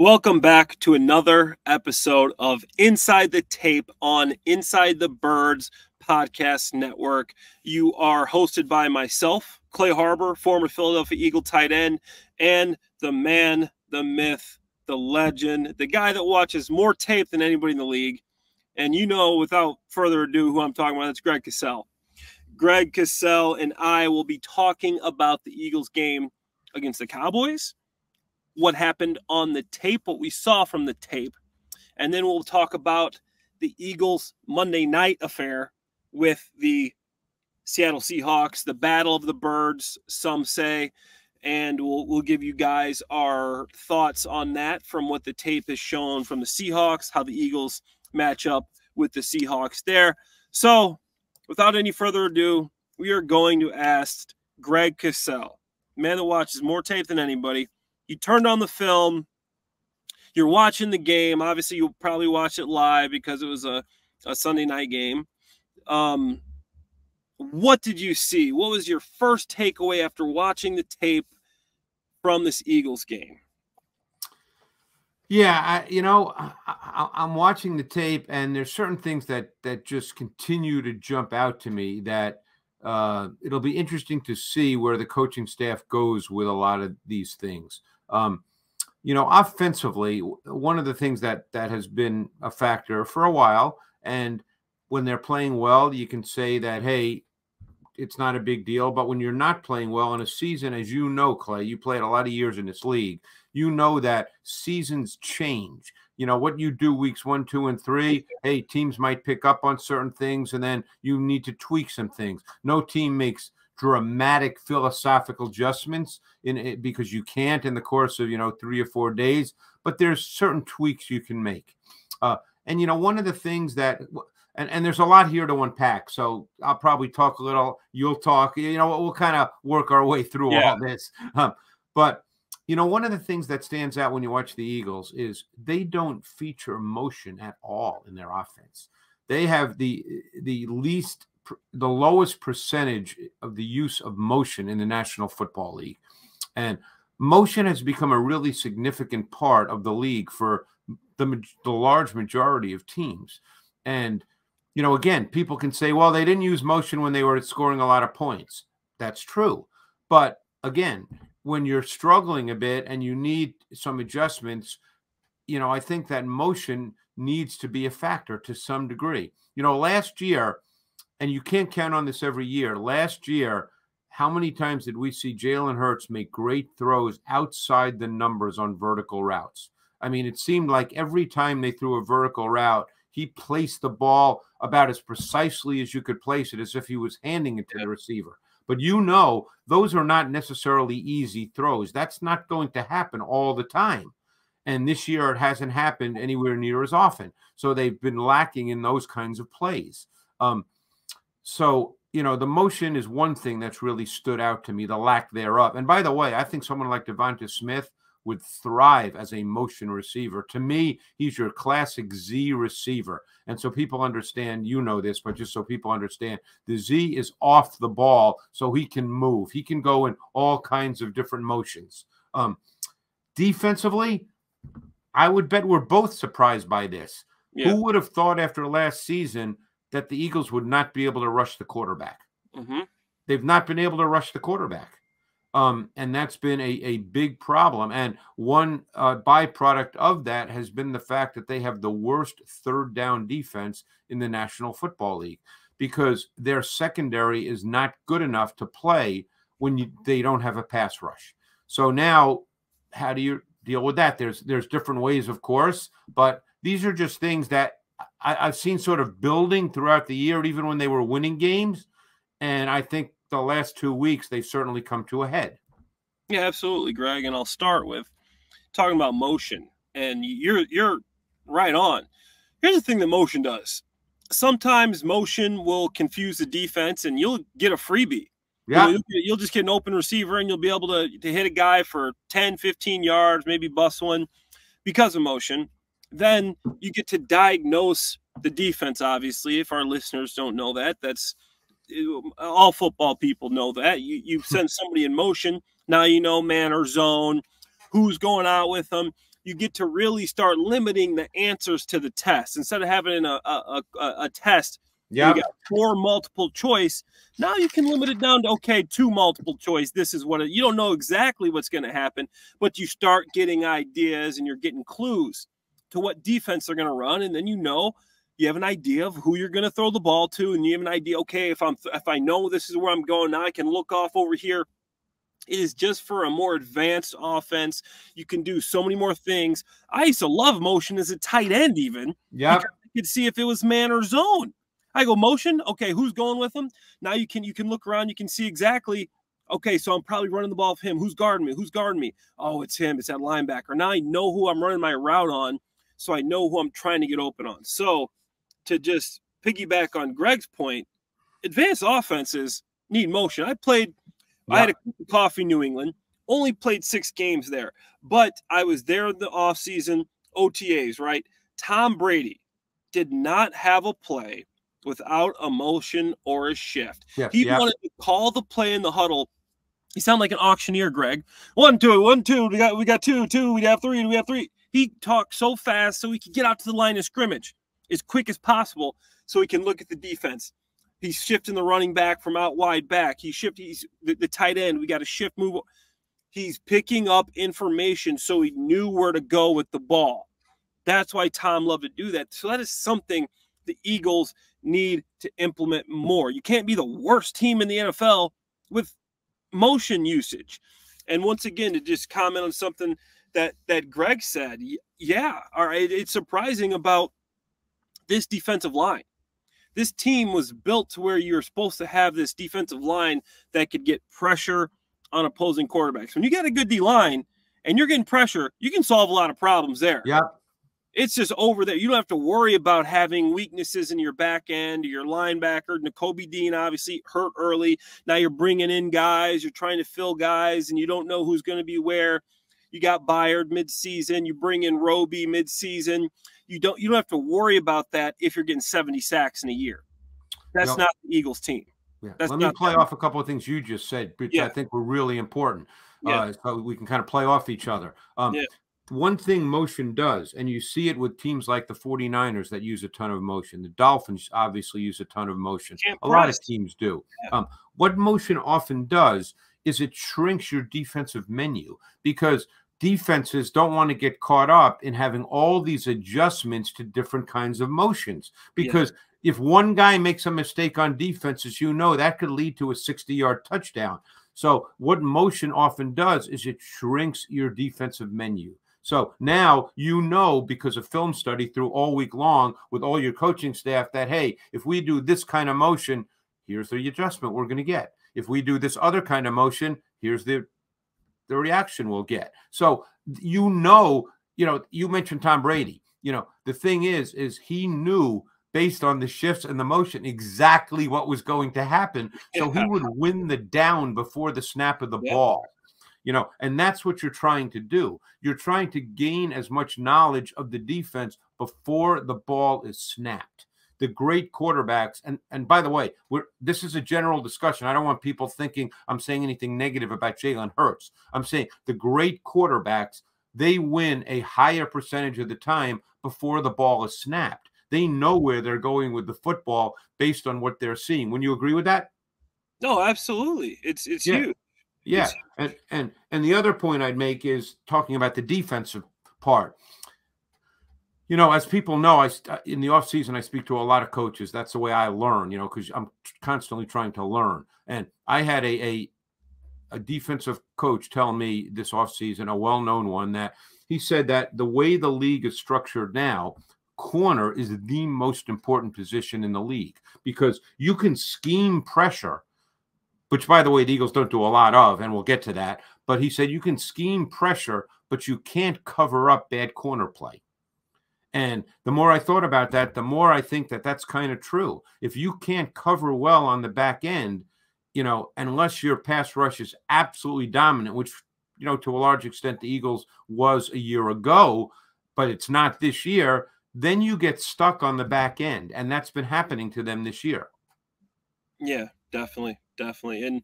Welcome back to another episode of Inside the Tape on Inside the Birds Podcast Network. You are hosted by myself, Clay Harbor, former Philadelphia Eagle tight end, and the man, the myth, the legend, the guy that watches more tape than anybody in the league. And you know, without further ado, who I'm talking about, it's Greg Cosell. Greg Cosell and I will be talking about the Eagles game against the Cowboys what happened on the tape, what we saw from the tape. And then we'll talk about the Eagles Monday night affair with the Seattle Seahawks, the battle of the birds, some say. And we'll, we'll give you guys our thoughts on that from what the tape has shown from the Seahawks, how the Eagles match up with the Seahawks there. So, without any further ado, we are going to ask Greg Cosell, man that watches more tape than anybody, you turned on the film, you're watching the game. Obviously, you'll probably watch it live because it was a, a Sunday night game. Um, what did you see? What was your first takeaway after watching the tape from this Eagles game? Yeah, I, you know, I, am watching the tape, and there's certain things that that just continue to jump out to me. That uh, it'll be interesting to see where the coaching staff goes with a lot of these things. Um, you know, offensively, one of the things that that has been a factor for a while, and when they're playing well, you can say that hey, it's not a big deal. But when you're not playing well in a season, as you know, Clay, you played a lot of years in this league, you know that seasons change. You know what you do weeks one, two, and three. Hey, teams might pick up on certain things, and then you need to tweak some things. No team makes dramatic philosophical adjustments in it because you can't in the course of you know three or four days but there's certain tweaks you can make uh, and you know one of the things that and, and there's a lot here to unpack so i'll probably talk a little you'll talk you know we'll kind of work our way through yeah. all this um, but you know one of the things that stands out when you watch the eagles is they don't feature motion at all in their offense they have the the least the lowest percentage of the use of motion in the National Football League. And motion has become a really significant part of the league for the, the large majority of teams. And, you know, again, people can say, well, they didn't use motion when they were scoring a lot of points. That's true. But again, when you're struggling a bit and you need some adjustments, you know, I think that motion needs to be a factor to some degree. You know, last year, and you can't count on this every year. Last year, how many times did we see Jalen Hurts make great throws outside the numbers on vertical routes? I mean, it seemed like every time they threw a vertical route, he placed the ball about as precisely as you could place it, as if he was handing it to the receiver. But you know, those are not necessarily easy throws. That's not going to happen all the time. And this year, it hasn't happened anywhere near as often. So they've been lacking in those kinds of plays. Um, so, you know, the motion is one thing that's really stood out to me, the lack thereof. And by the way, I think someone like Devonta Smith would thrive as a motion receiver. To me, he's your classic Z receiver. And so people understand, you know this, but just so people understand, the Z is off the ball so he can move. He can go in all kinds of different motions. Um, defensively, I would bet we're both surprised by this. Yeah. Who would have thought after last season that the Eagles would not be able to rush the quarterback. Mm-hmm. They've not been able to rush the quarterback. Um, and that's been a, a big problem. And one uh, byproduct of that has been the fact that they have the worst third down defense in the National Football League because their secondary is not good enough to play when you, they don't have a pass rush. So now, how do you deal with that? There's there's different ways, of course, but these are just things that I, have seen sort of building throughout the year, even when they were winning games. And I think the last two weeks they've certainly come to a head. Yeah, absolutely, Greg. And I'll start with talking about motion. And you're you're right on. Here's the thing that motion does. Sometimes motion will confuse the defense and you'll get a freebie. Yeah. You'll, you'll, just get an open receiver and you'll be able to, to hit a guy for 10, 15 yards, maybe bust one because of motion then you get to diagnose the defense, obviously, if our listeners don't know that, that's all football people know that. You, you hmm. send somebody in motion, now you know man or zone, who's going out with them. You get to really start limiting the answers to the test instead of having a, a, a, a test. Yeah, you got four multiple choice. Now you can limit it down to okay, two multiple choice. This is what it, you don't know exactly what's going to happen, but you start getting ideas and you're getting clues to what defense they're going to run, and then you know you have an idea of who you're going to throw the ball to, and you have an idea. Okay, if I'm if I know this is where I'm going, now I can look off over here. It is just for a more advanced offense. You can do so many more things. I used to love motion as a tight end, even. Yeah, you could see if it was man or zone. I go motion. Okay, who's going with him? Now you can you can look around. You can see exactly. Okay, so I'm probably running the ball with him. Who's guarding me? Who's guarding me? Oh, it's him. It's that linebacker. Now I know who I'm running my route on, so I know who I'm trying to get open on. So to just piggyback on Greg's point, advanced offenses need motion. I played, yeah. I had a cup of coffee New England, only played six games there, but I was there in the offseason, OTAs, right? Tom Brady did not have a play without a motion or a shift. Yeah, he yeah. wanted to call the play in the huddle. He sounded like an auctioneer, Greg. One, two, one, two. We got we got two, two, we have three, we have three. He talked so fast so he could get out to the line of scrimmage as quick as possible so he can look at the defense. He's shifting the running back from out wide back. He shift he's the, the tight end. We got to shift move. He's picking up information so he knew where to go with the ball. That's why Tom loved to do that. So that is something the Eagles need to implement more. You can't be the worst team in the NFL with motion usage. And once again, to just comment on something that that Greg said, yeah, all right, it's surprising about this defensive line. This team was built to where you're supposed to have this defensive line that could get pressure on opposing quarterbacks. When you got a good D line and you're getting pressure, you can solve a lot of problems there. Yeah. It's just over there. You don't have to worry about having weaknesses in your back end, your linebacker. Nakobe Dean obviously hurt early. Now you're bringing in guys, you're trying to fill guys, and you don't know who's going to be where. You got Byard midseason. You bring in Roby midseason you don't you don't have to worry about that if you're getting 70 sacks in a year. That's not the Eagles team. Yeah. Let me play off a couple of things you just said, which yeah. I think were really important. Yeah. Uh, so we can kind of play off each other. Um, yeah. One thing motion does, and you see it with teams like the 49ers that use a ton of motion. The Dolphins obviously use a ton of motion. A lot of teams do. Um, what motion often does is it shrinks your defensive menu because defenses don't want to get caught up in having all these adjustments to different kinds of motions. Because yeah. if one guy makes a mistake on defenses you know that could lead to a 60 yard touchdown. So what motion often does is it shrinks your defensive menu. So now you know because of film study through all week long with all your coaching staff that hey if we do this kind of motion here's the adjustment we're going to get. If we do this other kind of motion here's the the reaction we'll get. So you know, you know, you mentioned Tom Brady. You know, the thing is, is he knew based on the shifts and the motion exactly what was going to happen. So he would win the down before the snap of the yeah. ball. You know, and that's what you're trying to do. You're trying to gain as much knowledge of the defense before the ball is snapped the great quarterbacks. And and by the way, we're this is a general discussion. I don't want people thinking I'm saying anything negative about Jalen Hurts. I'm saying the great quarterbacks they win a higher percentage of the time before the ball is snapped. They know where they're going with the football based on what they're seeing. When you agree with that? No, absolutely. It's it's yeah. huge. Yeah, and and and the other point I'd make is talking about the defensive part you know, as people know, I uh, in the off season I speak to a lot of coaches. That's the way I learn. You know, because I'm constantly trying to learn. And I had a, a a defensive coach tell me this off season, a well known one, that he said that the way the league is structured now, corner is the most important position in the league because you can scheme pressure, which by the way the Eagles don't do a lot of, and we'll get to that. But he said you can scheme pressure, but you can't cover up bad corner play. And the more I thought about that, the more I think that that's kind of true. If you can't cover well on the back end, you know, unless your pass rush is absolutely dominant, which, you know, to a large extent the Eagles was a year ago, but it's not this year, then you get stuck on the back end. And that's been happening to them this year. Yeah, definitely. Definitely. And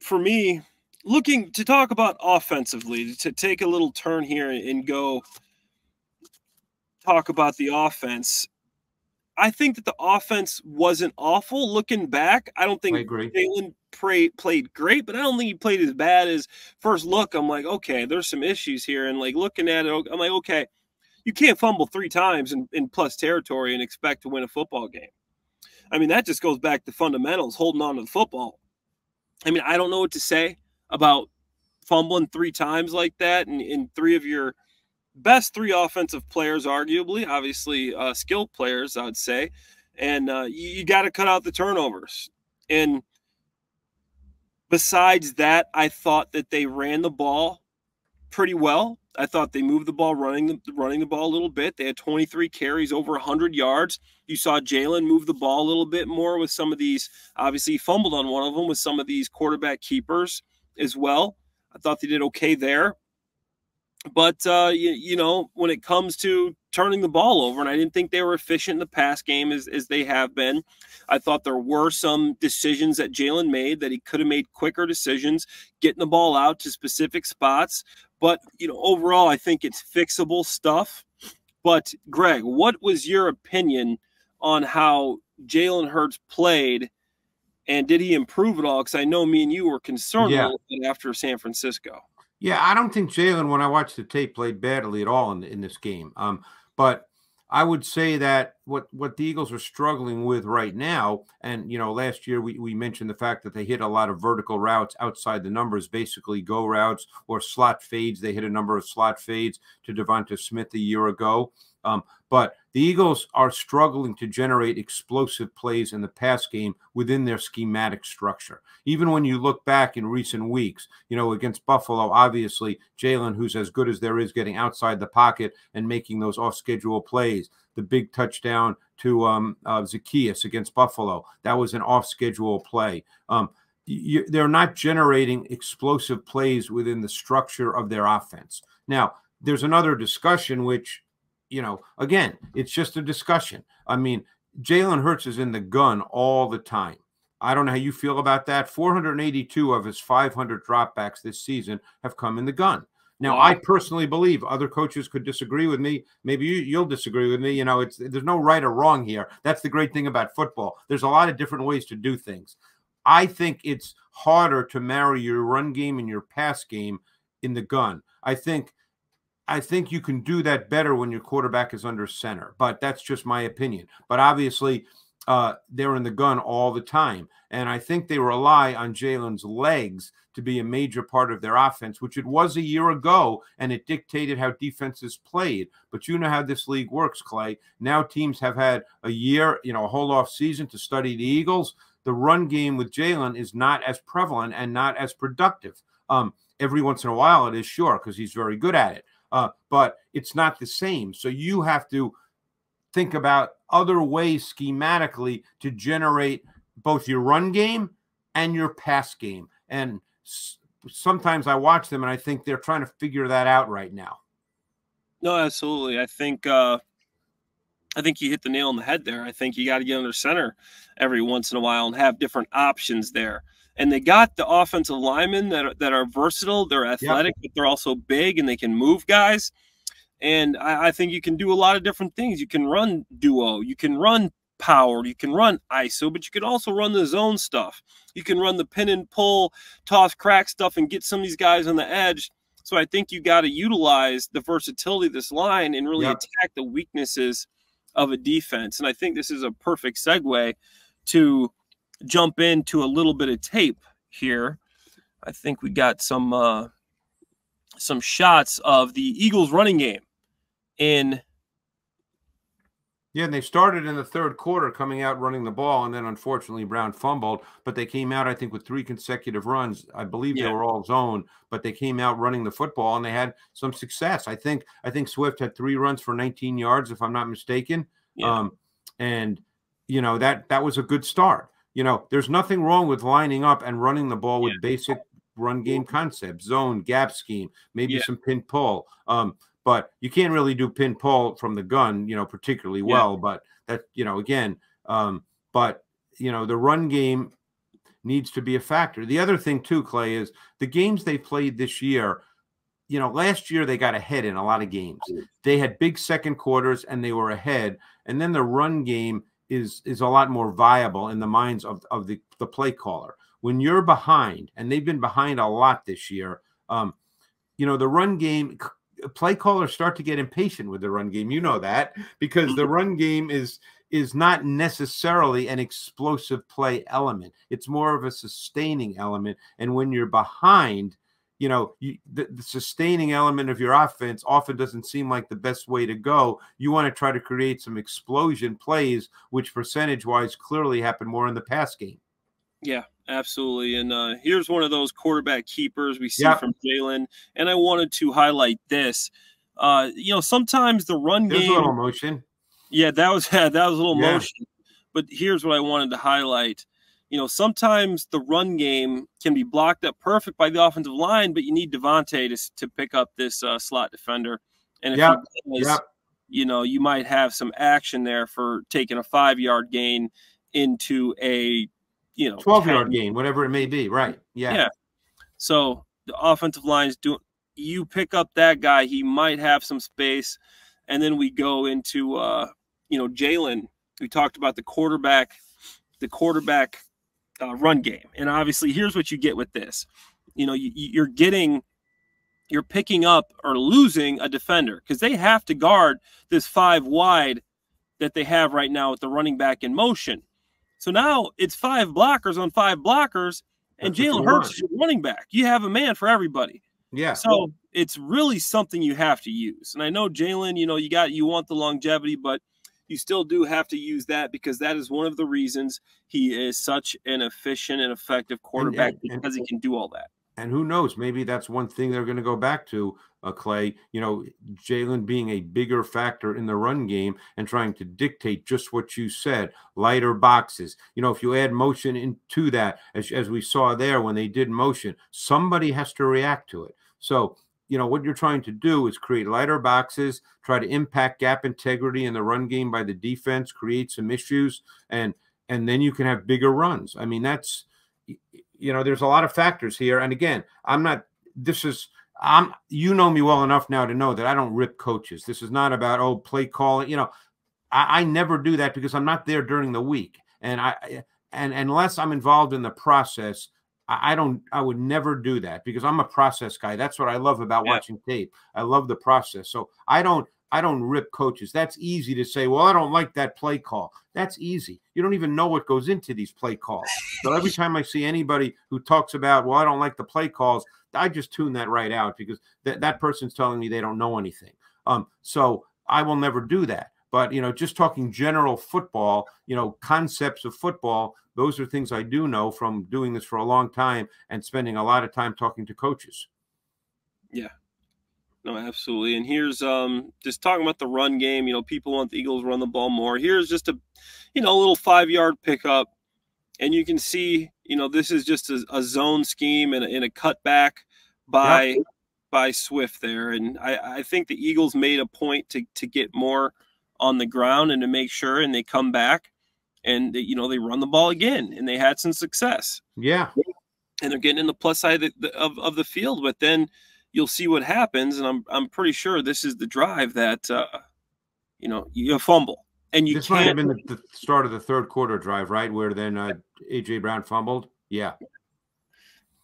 for me, looking to talk about offensively, to take a little turn here and go talk about the offense. I think that the offense wasn't awful. Looking back, I don't think Jalen played great, but I don't think he played as bad as first look. I'm like, okay, there's some issues here, and like looking at it, I'm like, okay, you can't fumble three times in, in plus territory and expect to win a football game. I mean, that just goes back to fundamentals, holding on to the football. I mean, I don't know what to say about fumbling three times like that, and in three of your best three offensive players, arguably, obviously uh, skilled players, I would say. And uh, you, you got to cut out the turnovers. And besides that, I thought that they ran the ball pretty well. I thought they moved the ball, running the running the ball a little bit. They had 23 carries, over 100 yards. You saw Jalen move the ball a little bit more with some of these. Obviously, fumbled on one of them with some of these quarterback keepers as well. I thought they did okay there but uh, you, you, know when it comes to turning the ball over and i didn't think they were efficient in the pass game as, as they have been i thought there were some decisions that jalen made that he could have made quicker decisions getting the ball out to specific spots. But you know overall i think it's fixable stuff. But greg what was your opinion on how jalen hurts played and did he improve at all? Because i know me and you were concerned yeah. after san francisco yeah, I don't think Jalen, when I watched the tape, played badly at all in in this game. Um, but I would say that what what the Eagles are struggling with right now, and you know, last year we, we mentioned the fact that they hit a lot of vertical routes outside the numbers, basically go routes or slot fades. They hit a number of slot fades to Devonta Smith a year ago. Um, but the Eagles are struggling to generate explosive plays in the pass game within their schematic structure. Even when you look back in recent weeks, you know, against Buffalo, obviously, Jalen, who's as good as there is getting outside the pocket and making those off schedule plays. The big touchdown to um, uh, Zaccheaus against Buffalo, that was an off schedule play. Um, you, they're not generating explosive plays within the structure of their offense. Now, there's another discussion which you know, again, it's just a discussion. I mean, Jalen Hurts is in the gun all the time. I don't know how you feel about that. 482 of his 500 dropbacks this season have come in the gun. Now, I personally believe other coaches could disagree with me. Maybe you, will disagree with me. You know, it's there's no right or wrong here. That's the great thing about football. There's a lot of different ways to do things. I think it's harder to marry your run game and your pass game in the gun. I think I think you can do that better when your quarterback is under center, but that's just my opinion. But obviously, uh, they're in the gun all the time. And I think they rely on Jalen's legs to be a major part of their offense, which it was a year ago, and it dictated how defenses played. But you know how this league works, Clay. Now teams have had a year, you know, a whole off season to study the Eagles. The run game with Jalen is not as prevalent and not as productive. Um, every once in a while, it is sure because he's very good at it uh, but it's not the same. So you have to think about other ways schematically to generate both your run game and your pass game. And sometimes I watch them and I think they're trying to figure that out right now. No, absolutely. I think uh, I think you hit the nail on the head there. I think you got to get under center every once in a while and have different options there and they got the offensive linemen that are, that are versatile. They're athletic, yep. but they're also big and they can move guys. And I, I, think you can do a lot of different things. You can run duo, you can run power, you can run ISO, but you can also run the zone stuff. You can run the pin and pull, toss crack stuff, and get some of these guys on the edge. So I think you got to utilize the versatility of this line and really yep. attack the weaknesses of a defense. And I think this is a perfect segue to jump into a little bit of tape here. I think we got some uh, some shots of the Eagles running game in. Yeah, and they started in the third quarter coming out running the ball, and then unfortunately Brown fumbled. But they came out, I think, with three consecutive runs. I believe yeah. they were all zone, but they came out running the football and they had some success. I think I think Swift had three runs for 19 yards, if I'm not mistaken. Yeah. Um, and you know that that was a good start you know, there's nothing wrong with lining up and running the ball with yeah. basic run game concepts, zone, gap scheme, maybe yeah. some pin pull. Um, but you can't really do pin pull from the gun, you know, particularly well. Yeah. But that, you know, again, um, but you know, the run game needs to be a factor. The other thing too, Clay, is the games they played this year. You know, last year they got ahead in a lot of games. They had big second quarters and they were ahead, and then the run game is is a lot more viable in the minds of, of the, the play caller. When you're behind, and they've been behind a lot this year, um, you know, the run game play callers start to get impatient with the run game. You know that because the run game is is not necessarily an explosive play element. It's more of a sustaining element. And when you're behind, you know, you, the, the, sustaining element of your offense often doesn't seem like the best way to go. You want to try to create some explosion plays, which percentage wise clearly happen more in the pass game. Yeah, absolutely. And uh, here's one of those quarterback keepers we see yep. from Jalen. And I wanted to highlight this. Uh, you know, sometimes the run There's game. a little motion. Yeah, that was yeah, that was a little yeah. motion. But here's what I wanted to highlight. You know, sometimes the run game can be blocked up perfect by the offensive line, but you need Devonta to, to pick up this uh, slot defender. And if yep. he does, yep. you know, you might have some action there for taking a five yard gain into a you know 12 yard gain, whatever it may be. Right. Yeah. Yeah. So the offensive line is doing you pick up that guy, he might have some space. And then we go into uh, you know, Jalen. We talked about the quarterback, the quarterback uh, run game. And obviously, here's what you get with this. You know, you, you're getting you're picking up or losing a defender because they have to guard this five wide that they have right now with the running back in motion. So now it's five blockers on five blockers, and Jalen Hurts is your running back. You have a man for everybody. Yeah. So it's really something you have to use. And I know Jalen, you know, you got you want the longevity, but you still do have to use that because that is one of the reasons he is such an efficient and effective quarterback and, and, because he can do all that. And who knows? Maybe that's one thing they're going to go back to, uh, Clay. You know, Jalen being a bigger factor in the run game and trying to dictate just what you said lighter boxes. You know, if you add motion into that, as, as we saw there when they did motion, somebody has to react to it. So, you know, what you're trying to do is create lighter boxes, try to impact gap integrity in the run game by the defense, create some issues, and and then you can have bigger runs. I mean, that's you know, there's a lot of factors here. And again, I'm not, this is, I'm, you know me well enough now to know that I don't rip coaches. This is not about, oh, play calling. You know, I, I never do that because I'm not there during the week. And I, and unless I'm involved in the process, I, I don't, I would never do that because I'm a process guy. That's what I love about yeah. watching tape. I love the process. So I don't, I don't rip coaches. That's easy to say, well, I don't like that play call. That's easy. You don't even know what goes into these play calls. So every time I see anybody who talks about, well, I don't like the play calls, I just tune that right out because that, that person's telling me they don't know anything. Um, so I will never do that. But you know, just talking general football, you know, concepts of football, those are things I do know from doing this for a long time and spending a lot of time talking to coaches. Yeah, no, absolutely. And here's um just talking about the run game. You know, people want the Eagles run the ball more. Here's just a, you know, a little five yard pickup, and you can see, you know, this is just a, a zone scheme and a, and a cutback by yep. by Swift there. And I, I think the Eagles made a point to to get more on the ground and to make sure, and they come back and they, you know they run the ball again, and they had some success. Yeah, and they're getting in the plus side of the, of, of the field, but then you'll see what happens. And I'm I'm pretty sure this is the drive that uh, you know you fumble and you. This might have been the, the, start of the third quarter drive, right, where then uh, AJ Brown fumbled. Yeah.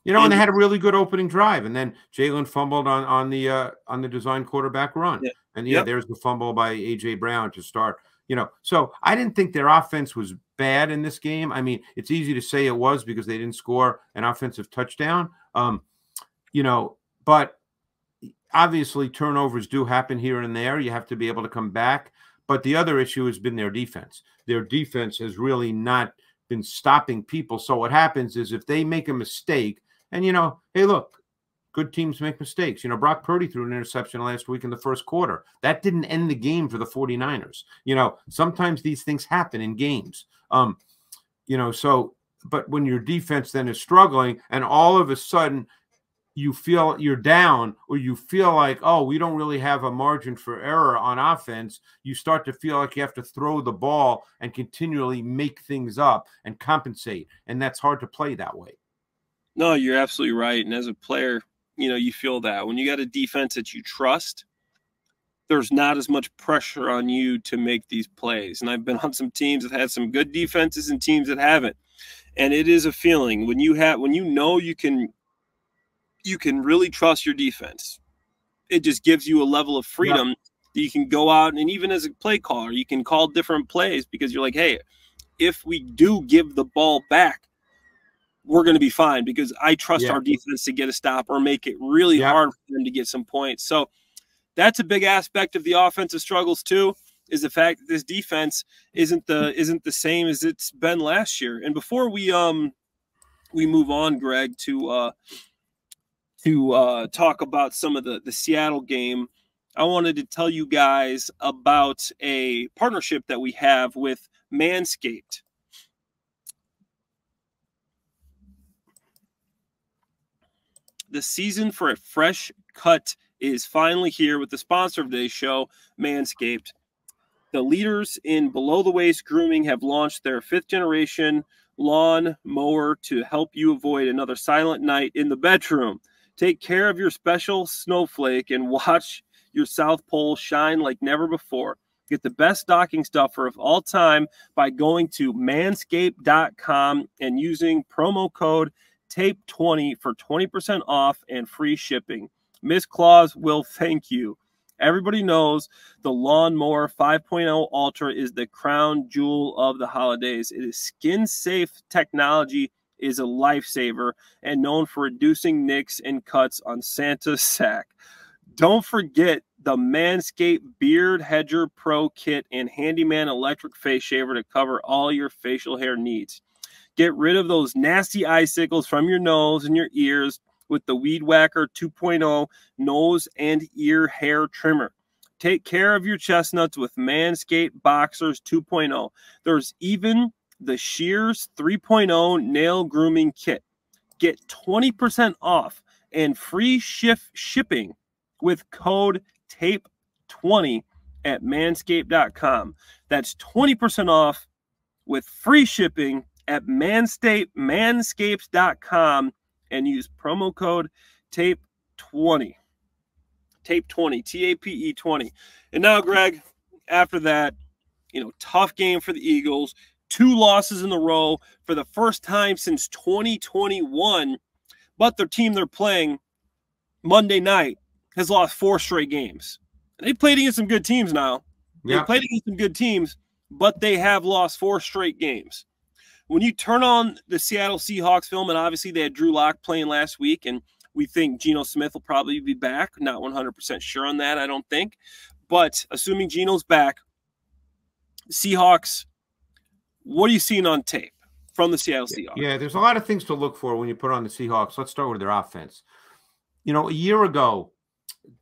You know, and, and, they had a really good opening drive, and then Jalen fumbled on on the uh, on the design quarterback run, yeah. and yeah, yep. there's the fumble by AJ Brown to start. You know, so I didn't think their offense was bad in this game. I mean, it's easy to say it was because they didn't score an offensive touchdown. Um, you know, but obviously turnovers do happen here and there. You have to be able to come back. But the other issue has been their defense. Their defense has really not been stopping people. So what happens is if they make a mistake, and you know, hey, look, good teams make mistakes. You know, Brock Purdy threw an interception last week in the first quarter. That didn't end the game for the 49ers. You know, sometimes these things happen in games. Um, you know, so but when your defense then is struggling and all of a sudden you feel you're down or you feel like oh we don't really have a margin for error on offense you start to feel like you have to throw the ball and continually make things up and compensate and that's hard to play that way. No you're absolutely right and as a player you know you feel that. When you got a defense that you trust there's not as much pressure on you to make these plays and i've been on some teams that had some good defenses and teams that haven't and it is a feeling. When you have when you know you can you can really trust your defense. It just gives you a level of freedom yeah. that you can go out and even as a play caller, you can call different plays because you're like, hey, if we do give the ball back, we're going to be fine because I trust yeah. our defense to get a stop or make it really yeah. hard for them to get some points. So that's a big aspect of the offensive struggles too is the fact that this defense isn't the isn't the same as it's been last year. And before we um we move on, Greg, to uh to uh, talk about some of the, the Seattle game, I wanted to tell you guys about a partnership that we have with Manscaped. The season for a fresh cut is finally here with the sponsor of today's show, Manscaped. The leaders in below the waist grooming have launched their fifth generation lawn mower to help you avoid another silent night in the bedroom. Take care of your special snowflake and watch your South Pole shine like never before. Get the best stocking stuffer of all time by going to manscaped.com and using promo code TAPE20 for 20% off and free shipping. Miss Claus will thank you. Everybody knows the Lawnmower 5.0 Ultra is the crown jewel of the holidays. It is skin safe technology is a lifesaver and known for reducing nicks and cuts on Santa's sack. Don't forget the Manscaped Beard Hedger Pro Kit and Handyman Electric Face Shaver to cover all your facial hair needs. Get rid of those nasty icicles from your nose and your ears with the Weed Whacker 2.0 nose and ear hair trimmer. Take care of your chestnuts with Manscaped Boxers 2.0. There's even the Shears 3.0 nail grooming kit. Get 20% off and free shift shipping with code TAPE20 at manscaped.com. That's 20% off with free shipping at manscape, manscaped.com and use promo code TAPE20. Tape 20, T A P E 20. And now, Greg, after that, you know, tough game for the Eagles two losses in a row for the first time since 2021. But their team they're playing Monday night has lost four straight games. They played against some good teams now. Yeah. They played against some good teams, but they have lost four straight games. When you turn on the Seattle Seahawks film, and obviously they had Drew Lock playing last week, and we think Geno Smith will probably be back. Not 100% sure on that, I don't think. But assuming Geno's back, Seahawks what are you seeing on tape from the Seattle Seahawks? Yeah, there's a lot of things to look for when you put on the Seahawks. Let's start with their offense. You know, a year ago,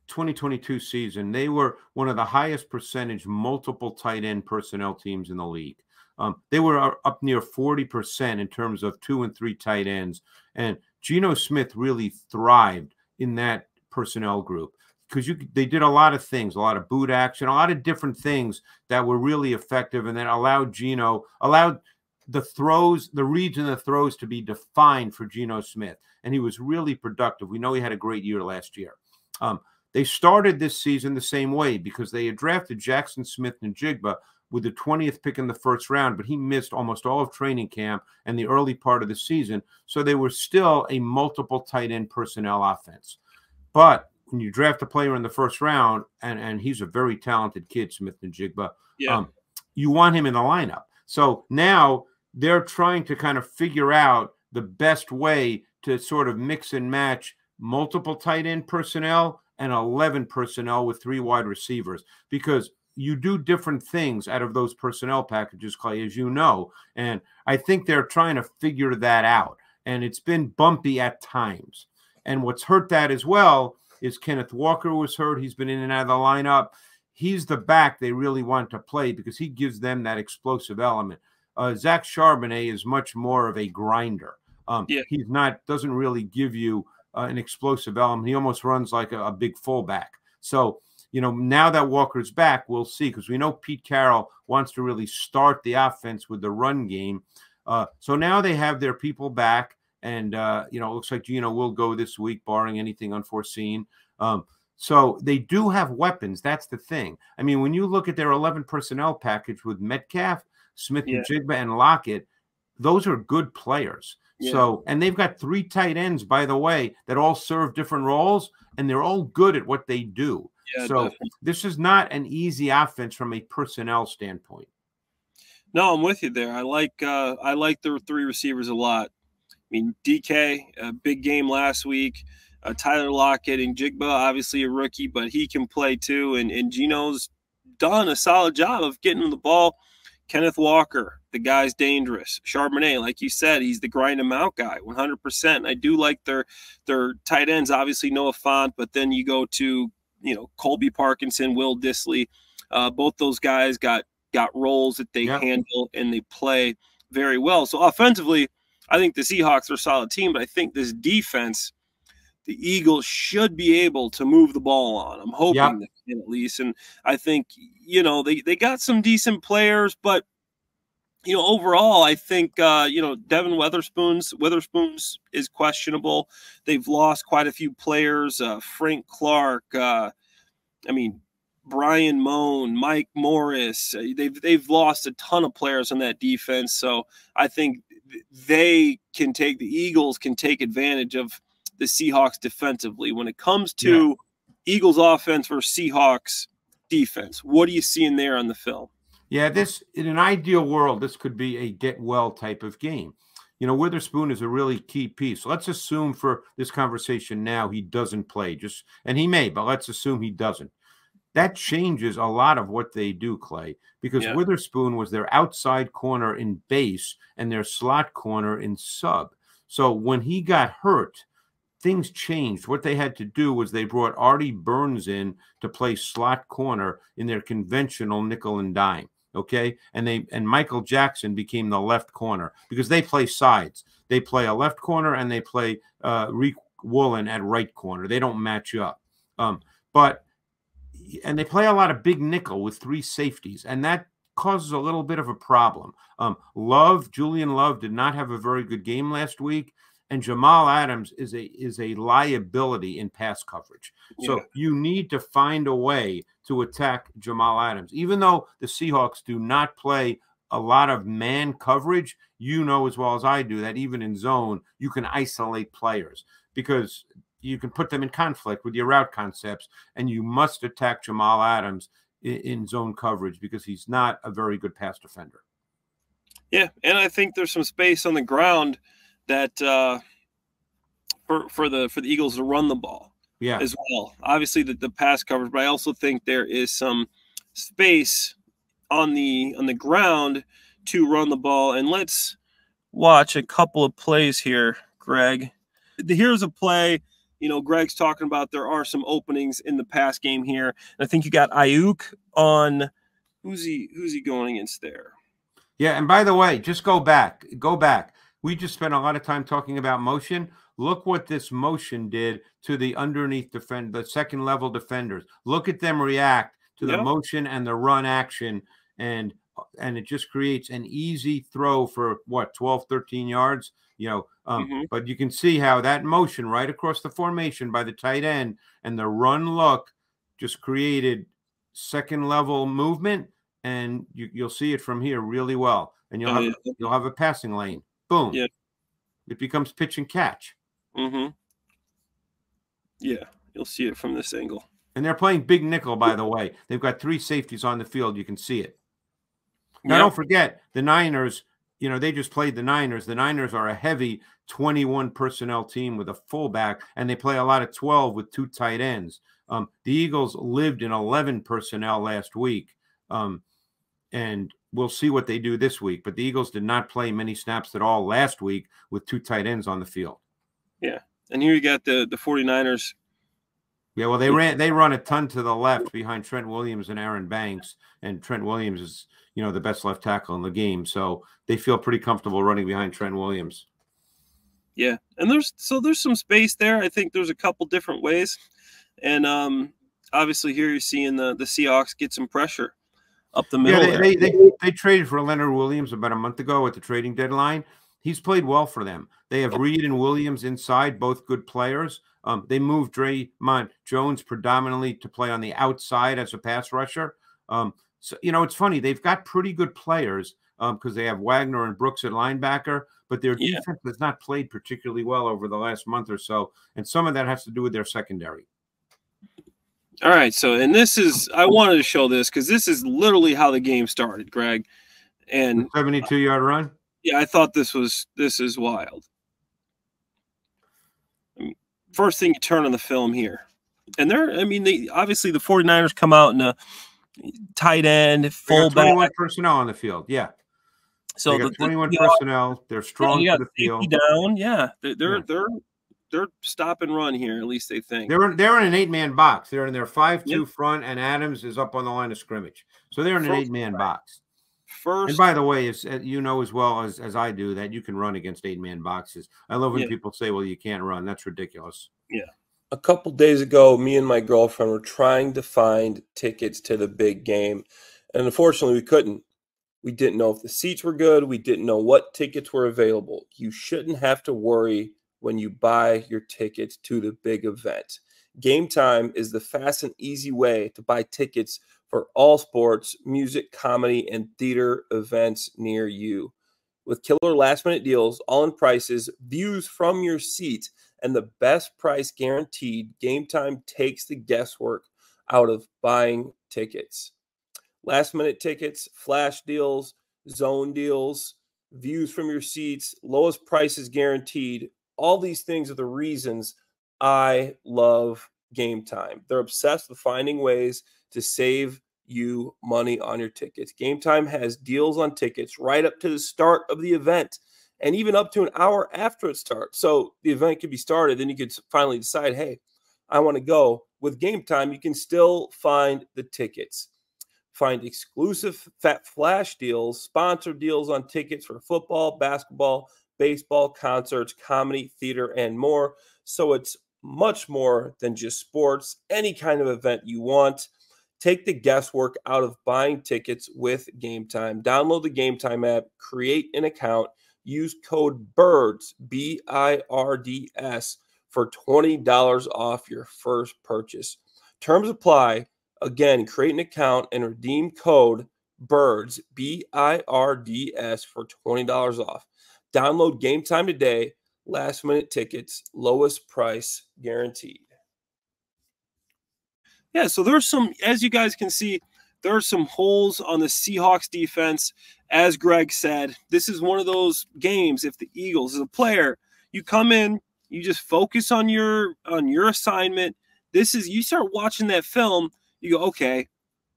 2022 season, they were one of the highest percentage multiple tight end personnel teams in the league. Um, they were up near 40% in terms of two and three tight ends. And Geno Smith really thrived in that personnel group because you they did a lot of things, a lot of boot action, a lot of different things that were really effective, and then allowed Geno allowed the throws, the reads and the throws to be defined for Geno Smith, and he was really productive. We know he had a great year last year. Um, they started this season the same way because they had drafted Jackson Smith-Njigba with the 20th pick in the first round, but he missed almost all of training camp and the early part of the season. So they were still a multiple tight end personnel offense. But when you draft a player in the first round, and and he's a very talented kid, Smith-Njigba, yeah. Um, you want him in the lineup. So now they're trying to kind of figure out the best way to sort of mix and match multiple tight end personnel and 11 personnel with three wide receivers because you do different things out of those personnel packages, Clay, as you know. And I think they're trying to figure that out. And it's been bumpy at times. And what's hurt that as well is Kenneth Walker was hurt. He's been in and out of the lineup. He's the back they really want to play because he gives them that explosive element. Uh, Zach Charbonnet is much more of a grinder. Um, yeah. He's not doesn't really give you uh, an explosive element. He almost runs like a, a big fullback. So you know, now that Walker's back, we'll see because we know Pete Carroll wants to really start the offense with the run game. Uh, so now they have their people back, and uh, you know, it looks like Geno will go this week, barring anything unforeseen. Um, so they do have weapons. That's the thing. I mean, when you look at their 11 personnel package with Metcalf, Smith yeah. and Jigba, and Lockett, those are good players. Yeah. So, and they've got three tight ends, by the way, that all serve different roles, and they're all good at what they do. Yeah, so definitely. this is not an easy offense from a personnel standpoint. No, I'm with you there. I like uh, I like the three receivers a lot. I mean, DK, a big game last week. Uh, Tyler Lockett and Jigba, obviously a rookie, but he can play too. And, and Geno's done a solid job of getting the ball. Kenneth Walker, the guy's dangerous. Charbonnet, like you said, he's the grind him out guy, 100%. I do like their their tight ends, obviously Noah Fant, but then you go to you know Colby Parkinson, Will Dissly, Uh, both those guys got got roles that they handle and they play very well. So offensively, I think the Seahawks are a solid team, but I think this defense, the Eagles should be able to move the ball on. I'm hoping yep. at least, and I think you know they they got some decent players, but you know, overall, I think uh, you know Devon Witherspoon's Witherspoon's is questionable. They've lost quite a few players. Uh, Frank Clark. Uh, I mean, Bryan Mone, Mike Morris. They've they've lost a ton of players on that defense. So I think they can take the Eagles can take advantage of the Seahawks defensively when it comes to yeah. Eagles offense versus Seahawks defense. What are you seeing there on the film? Yeah, this in an ideal world, this could be a get well type of game. You know, Witherspoon is a really key piece. Let's assume for this conversation now he doesn't play, just and he may, but let's assume he doesn't. That changes a lot of what they do, Clay, because yeah. Witherspoon was their outside corner in base and their slot corner in sub. So when he got hurt, things changed. What they had to do was they brought Artie Burns in to play slot corner in their conventional nickel and dime okay and they and michael jackson became the left corner because they play sides they play a left corner and they play uh Riq Woolen at right corner they don't match up um but and they play a lot of big nickel with three safeties and that causes a little bit of a problem um love julian love did not have a very good game last week and Jamal Adams is a is a liability in pass coverage. So you need to find a way to attack Jamal Adams. Even though the Seahawks do not play a lot of man coverage, you know as well as I do that even in zone, you can isolate players because you can put them in conflict with your route concepts, and you must attack Jamal Adams in, in zone coverage because he's not a very good pass defender. Yeah, and I think there's some space on the ground that uh, for for the for the Eagles to run the ball. Yeah. As well. Obviously the, the pass coverage, but I also think there is some space on the on the ground to run the ball. And let's watch a couple of plays here, Greg. Here's a play. You know, Greg's talking about there are some openings in the pass game here. And I think you got Ayuk on who's he who's he going against there? Yeah, and by the way, just go back. Go back. We just spent a lot of time talking about motion. Look what this motion did to the underneath defend the second level defenders. Look at them react to the yep. motion and the run action and and it just creates an easy throw for what 12 13 yards you know um, mm-hmm. but you can see how that motion right across the formation by the tight end and the run look just created second level movement and you, will see it from here really well and you'll have you'll have a passing lane Boom. Yeah. It becomes pitch and catch. Mm-hmm. Yeah, you'll see it from this angle. And they're playing big nickel, by the way. They've got three safeties on the field. You can see it. Now, yep. don't forget the Niners. You know they just played the Niners. The Niners are a heavy 21 personnel team with a fullback, and they play a lot of 12 with two tight ends. Um, the Eagles lived in 11 personnel last week, um, and we'll see what they do this week. But the Eagles did not play many snaps at all last week with two tight ends on the field. Yeah. And here you got the the 49ers. Yeah, well, they ran they run a ton to the left behind Trent Williams and Aaron Banks, and Trent Williams is you know the best left tackle in the game, so they feel pretty comfortable running behind Trent Williams. Yeah, and there's so there's some space there. I think there's a couple different ways, and um, obviously here you're seeing the the Seahawks get some pressure up the middle. Yeah, they, they, they, they, traded for Leonard Williams about a month ago at the trading deadline. He's played well for them. They have Reed and Williams inside, both good players. Um, they moved Dre'Mont Jones predominantly to play on the outside as a pass rusher. Um, so you know, it's funny they've got pretty good players because um, they have Wagner and Brooks at linebacker, but their yeah. defense has not played particularly well over the last month or so, and some of that has to do with their secondary. All right, so and this is I wanted to show this because this is literally how the game started, Greg. And seventy-two yard run. Yeah, I thought this was this is wild. first thing you turn on the film here, and they're I mean they obviously the 49ers come out in a tight end, fullback, twenty-one personnel on the field. Yeah. So the, 21 the, personnel, they're strong yeah, the field. Down, yeah, they're they're, yeah. they're they're stop and run here. At least they think they're they're in an eight man box. They're in their five two yep. front, and Adams is up on the line of scrimmage. So they're in an eight man box. First, and by the way, as uh, you know as well as as I do, that you can run against eight man boxes. I love when yeah. people say, "Well, you can't run." That's ridiculous. Yeah. A couple days ago, me and my girlfriend were trying to find tickets to the big game, and unfortunately, we couldn't. We didn't know if the seats were good. We didn't know what tickets were available. You shouldn't have to worry when you buy your tickets to the big event. Game Time is the fast and easy way to buy tickets for all sports, music, comedy, and theater events near you. With killer last minute deals, all in prices, views from your seat, and the best price guaranteed, Game Time takes the guesswork out of buying tickets. Last minute tickets, flash deals, zone deals, views from your seats, lowest prices guaranteed, all these things are the reasons I love game time. They're obsessed with finding ways to save you money on your tickets. Game time has deals on tickets right up to the start of the event and even up to an hour after it starts. So the event could be started, then you could finally decide, hey, I want to go. With game time, you can still find the tickets. Find exclusive fat flash deals, sponsor deals on tickets for football, basketball, baseball, concerts, comedy, theater, and more. So it's much more than just sports, any kind of event you want. Take the guesswork out of buying tickets with Game Time. Download the Game Time app, create an account, use code BIRDS, B I R D S, for $20 off your first purchase. Terms apply. Again, create an account and redeem code BIRDS, B I R D S, for $20 off. Download game time today. Last minute tickets, lowest price guaranteed. Yeah, so there's some, as you guys can see, there are some holes on the Seahawks defense. As Greg said, this is one of those games. If the Eagles, as a player, you come in, you just focus on your on your assignment. This is you start watching that film, you go, okay,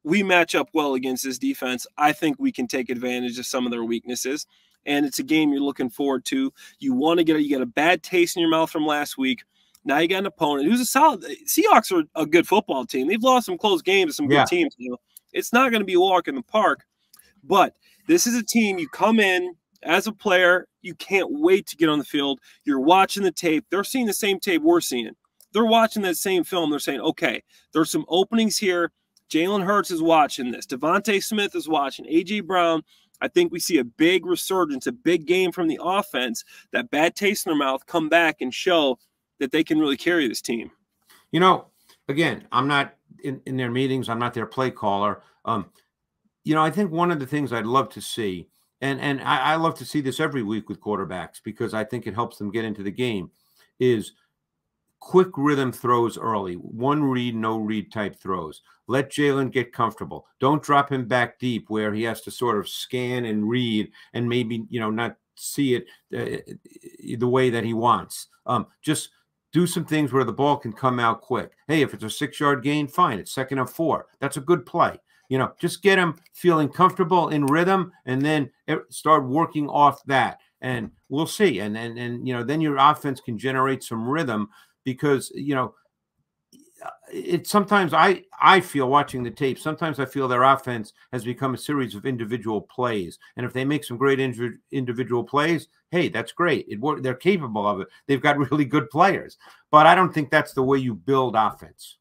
we match up well against this defense. I think we can take advantage of some of their weaknesses and it's a game you're looking forward to. You want to get you got a bad taste in your mouth from last week. Now you got an opponent who's a solid. Seahawks are a good football team. They've lost some close games to some good yeah. teams. You know, it's not going to be a walk in the park, but this is a team you come in as a player. You can't wait to get on the field. You're watching the tape. They're seeing the same tape we're seeing. They're watching that same film. They're saying, okay, there's some openings here. Jalen Hurts is watching this. DeVonta Smith is watching. AJ Brown I think we see a big resurgence, a big game from the offense, that bad taste in their mouth come back and show that they can really carry this team. You know, again, I'm not in, in their meetings, I'm not their play caller. Um, you know, I think one of the things I'd love to see, and and I, I love to see this every week with quarterbacks because I think it helps them get into the game, is quick rhythm throws early, one read, no read type throws. Let Jalen get comfortable. Don't drop him back deep where he has to sort of scan and read and maybe, you know, not see it uh, the way that he wants. Um, just do some things where the ball can come out quick. Hey, if it's a six yard gain, fine. It's second and four. That's a good play. You know, just get them feeling comfortable in rhythm and then start working off that. And we'll see. And, and, and, you know, then your offense can generate some rhythm because you know it sometimes I I feel watching the tape. Sometimes I feel their offense has become a series of individual plays, and if they make some great individual plays, hey, that's great. It they're capable of it. They've got really good players, but I don't think that's the way you build offense.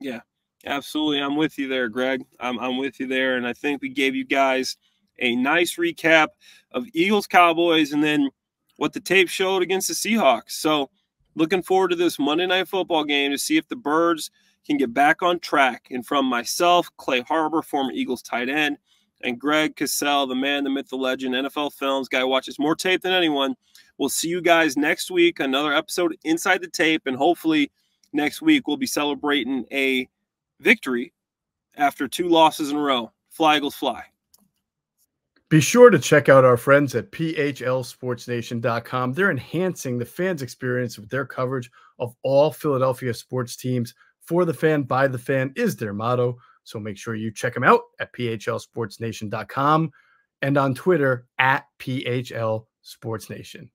Yeah, absolutely. I'm with you there, Greg. I'm I'm with you there, and I think we gave you guys a nice recap of Eagles Cowboys, and then what the tape showed against the Seahawks. So looking forward to this Monday night football game to see if the Birds can get back on track. And from myself, Clay Harbor, former Eagles tight end, and Greg Cosell, the man, the myth, the legend, NFL Films guy watches more tape than anyone. We'll see you guys next week. Another episode inside the tape, and hopefully next week we'll be celebrating a victory after two losses in a row. Fly Eagles fly. Be sure to check out our friends at PHLSportsNation.com. They're enhancing the fans' experience with their coverage of all Philadelphia sports teams. For the fan, by the fan is their motto. So make sure you check them out at PHLSportsNation.com and on Twitter at PHL Sports Nation.